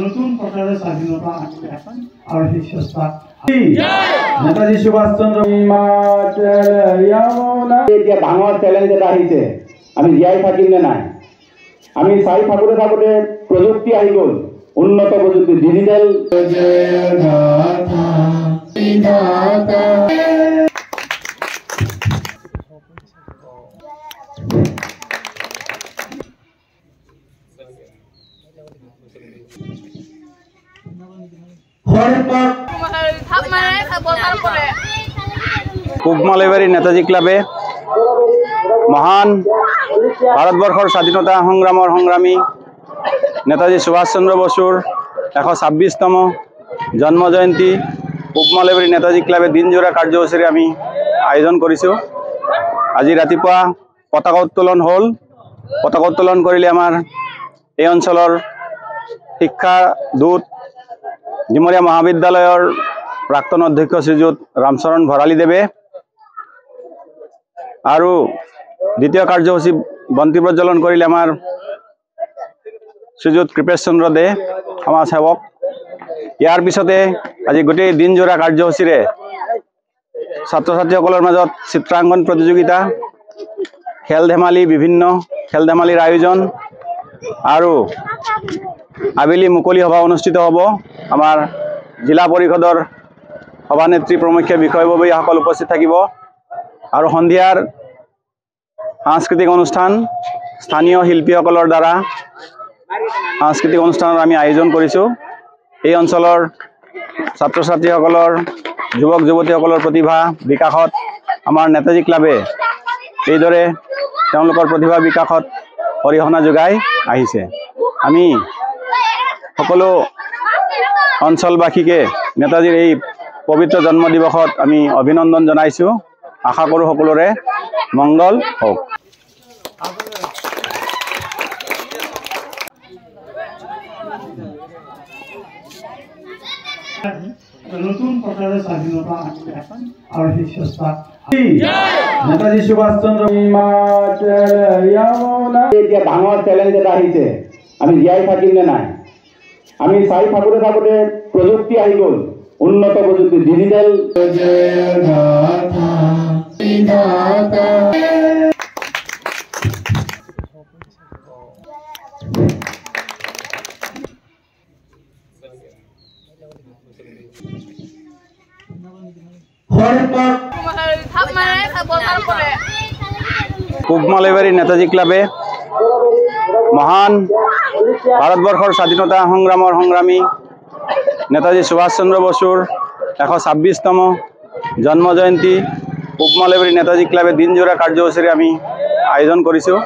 নতুন প্ৰকাৰে স্বাধীনতা আৰু সেই চেষ্টা নেতাজী চেলেঞ্জ এটা আহিছে। আমি জীয়াই থাকিম নে নাই। আমি চাই থাকোঁতে থাকোঁতে প্ৰযুক্তি আহি গ'ল। উন্নত প্ৰযুক্তি ডিজিটেল কৰে পূবমালেবাৰী নেতাজী ক্লাবে মহান ভাৰতবৰ্ষৰ স্বাধীনতা সংগ্ৰামৰ সংগ্ৰামী নেতাজী সুভাষ চন্দ্ৰ বসুৰ এশ ছাব্বিছতম জন্ম জয়ন্তী পূবমালেবাৰী নেতাজী ক্লাবে দিনজোৰা কাৰ্যসূচীৰে আমি আয়োজন কৰিছোঁ। আজি ৰাতিপুৱা পতাকা উত্তোলন হ'ল। পতাকা উত্তোলন কৰিলে আমাৰ এই অঞ্চলৰ শিক্ষা দূত ডিমৰীয়া মহাবিদ্যালয়ৰ প্ৰাক্তন অধ্যক্ষ শ্ৰীযুত ৰামচৰণ ভঁৰালীদেৱে আৰু দ্বিতীয় কাৰ্যসূচী বন্তি প্ৰজ্বলন কৰিলে আমাৰ শ্ৰীযুত কৃপেশ চন্দ্ৰ দে সমাজ সেৱক ইয়াৰ পিছতে আজি গোটেই দিনজোৰা কাৰ্যসূচীৰে ছাত্ৰ ছাত্ৰীসকলৰ মাজত চিত্ৰাংকন প্ৰতিযোগিতা খেল ধেমালি বিভিন্ন খেল ধেমালিৰ আয়োজন আৰু আবেলি মুকলি সভা অনুষ্ঠিত হ'ব। আমাৰ জিলা পৰিষদৰ সভানেত্ৰী প্ৰমুখ্য বিষয়ববীয়াসকল উপস্থিত থাকিব। আৰু সন্ধিয়াৰ সাংস্কৃতিক অনুষ্ঠান স্থানীয় শিল্পীসকলৰ দ্বাৰা সাংস্কৃতিক অনুষ্ঠানৰ আমি আয়োজন কৰিছোঁ। এই অঞ্চলৰ ছাত্ৰ ছাত্ৰীসকলৰ যুৱক যুৱতীসকলৰ প্ৰতিভা বিকাশত আমাৰ নেতাজী ক্লাবে এইদৰে তেওঁলোকৰ প্ৰতিভা বিকাশত অৰিহণা যোগাই আহিছে। আমি সকলো অঞ্চলবাসীকে নেতাজীৰ এই পবিত্ৰ জন্ম দিৱসত আমি অভিনন্দন জনাইছোঁ। আশা কৰোঁ সকলোৰে মংগল হওক। নতুন প্ৰকাৰে স্বাধীনতা আৰু নেতাজী সুভাষ চন্দ্ৰ এতিয়া ডাঙৰ চেলেঞ্জ এটা আহিছে। আমি জীয়াই থাকিম নে নাই? আমি চাই থাকোঁতে থাকোঁতে প্ৰযুক্তি আহি গ'ল। উন্নত প্ৰযুক্তি ডিজিটেল কৰে পূবমালেবাৰী নেতাজী ক্লাবে মহান ভাৰতবৰ্ষৰ স্বাধীনতা সংগ্ৰামৰ সংগ্ৰামী নেতাজী সুভাষ চন্দ্ৰ বসুৰ এশ ছাব্বিছতম জন্ম জয়ন্তী পূবমালেবাৰী নেতাজী ক্লাবে দিনজোৰা কাৰ্যসূচীৰে আমি আয়োজন কৰিছোঁ।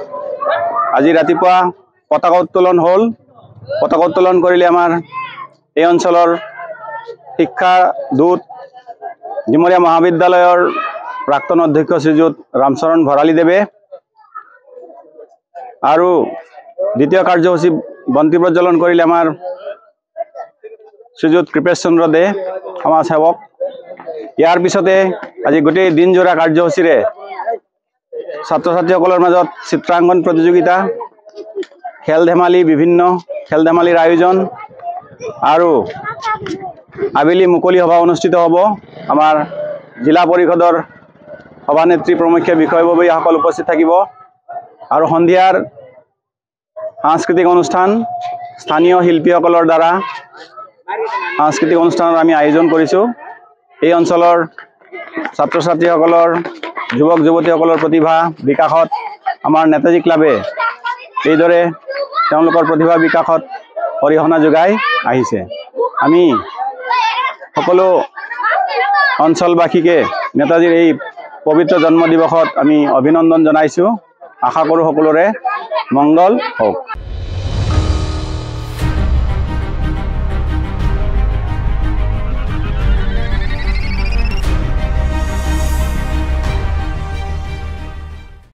আজি ৰাতিপুৱা পতাকা উত্তোলন হ'ল। পতাকা উত্তোলন কৰিলে আমাৰ এই অঞ্চলৰ শিক্ষা দূত ডিমৰীয়া মহাবিদ্যালয়ৰ প্ৰাক্তন অধ্যক্ষ শ্ৰীযুত ৰামচৰণ ভঁৰালীদেৱে আৰু দ্বিতীয় কাৰ্যসূচী বন্তি প্ৰজ্বলন কৰিলে আমাৰ শ্ৰীযুত কৃপেশ চন্দ্ৰ দে সমাজ সেৱক। ইয়াৰ পিছতে আজি গোটেই দিনজোৰা কাৰ্যসূচীৰে ছাত্ৰ ছাত্ৰীসকলৰ মাজত চিত্ৰাংকন প্ৰতিযোগিতা খেল ধেমালি বিভিন্ন খেল ধেমালিৰ আয়োজন আৰু আবেলি মুকলি সভা অনুষ্ঠিত হ'ব। আমাৰ জিলা পৰিষদৰ সভানেত্ৰী প্ৰমুখ্য বিষয়ববীয়াসকল উপস্থিত থাকিব। আৰু সন্ধিয়াৰ সাংস্কৃতিক অনুষ্ঠান স্থানীয় শিল্পীসকলৰ দ্বাৰা। সাংস্কৃতিক অনুষ্ঠানৰ আমি আয়োজন কৰিছোঁ। এই অঞ্চলৰ ছাত্ৰ ছাত্ৰীসকলৰ যুৱক যুৱতীসকলৰ প্ৰতিভা বিকাশত আমাৰ নেতাজী ক্লাবে এইদৰে তেওঁলোকৰ প্ৰতিভা বিকাশত অৰিহণা যোগাই আহিছে। আমি সকলো অঞ্চলবাসীকে নেতাজীৰ এই পবিত্ৰ জন্ম দিৱসত আমি অভিনন্দন জনাইছোঁ। আশা কৰোঁ সকলোৰে মংগল হওক।